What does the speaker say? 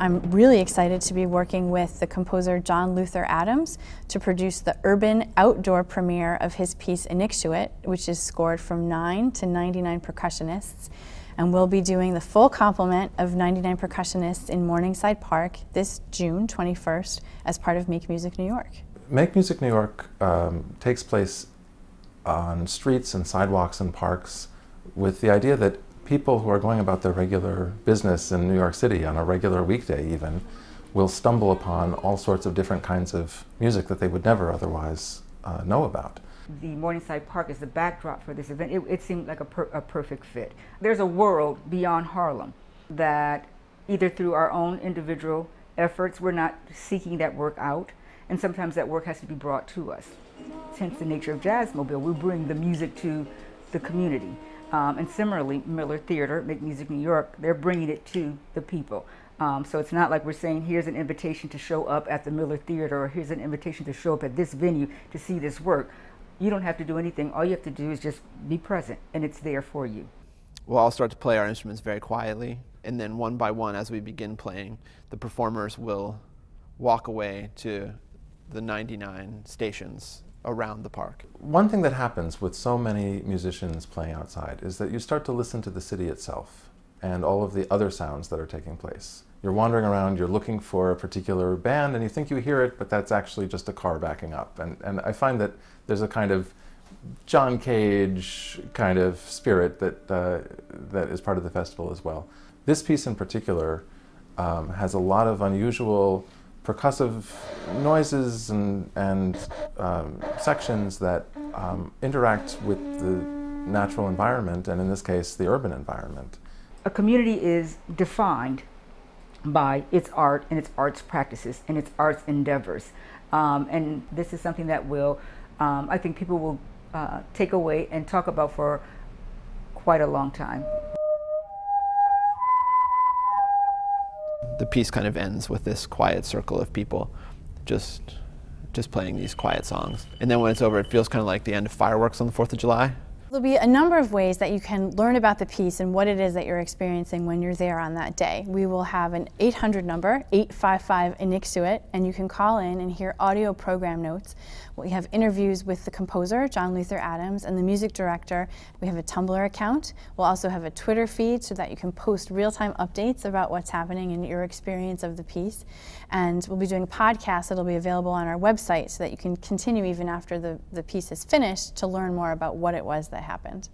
I'm really excited to be working with the composer John Luther Adams to produce the urban outdoor premiere of his piece Inuksuit, which is scored from 9 to 99 percussionists. And we'll be doing the full complement of 99 percussionists in Morningside Park this June 21st as part of Make Music New York. Make Music New York um, takes place on streets and sidewalks and parks with the idea that people who are going about their regular business in New York City on a regular weekday even will stumble upon all sorts of different kinds of music that they would never otherwise uh, know about. The Morningside Park is the backdrop for this event. It, it seemed like a, per, a perfect fit. There's a world beyond Harlem that either through our own individual efforts, we're not seeking that work out, and sometimes that work has to be brought to us. Hence the nature of Jazzmobile, we bring the music to the community. Um, and similarly, Miller Theater, Make Music New York, they're bringing it to the people. Um, so it's not like we're saying, here's an invitation to show up at the Miller Theater or here's an invitation to show up at this venue to see this work. You don't have to do anything. All you have to do is just be present and it's there for you. We'll all start to play our instruments very quietly and then one by one as we begin playing, the performers will walk away to the 99 stations around the park. One thing that happens with so many musicians playing outside is that you start to listen to the city itself and all of the other sounds that are taking place. You're wandering around, you're looking for a particular band, and you think you hear it, but that's actually just a car backing up. And, and I find that there's a kind of John Cage kind of spirit that, uh, that is part of the festival as well. This piece in particular um, has a lot of unusual percussive noises and, and um, sections that um, interact with the natural environment, and in this case, the urban environment. A community is defined by its art and its arts practices and its arts endeavors. Um, and this is something that will, um, I think people will uh, take away and talk about for quite a long time. The piece kind of ends with this quiet circle of people just just playing these quiet songs. And then when it's over, it feels kind of like the end of fireworks on the 4th of July. There'll be a number of ways that you can learn about the piece and what it is that you're experiencing when you're there on that day. We will have an 800 number, 855 Inuksuit, and you can call in and hear audio program notes. We have interviews with the composer, John Luther Adams, and the music director. We have a Tumblr account. We'll also have a Twitter feed so that you can post real-time updates about what's happening and your experience of the piece. And we'll be doing a podcast that'll be available on our website so that you can continue even after the, the piece is finished to learn more about what it was that happened.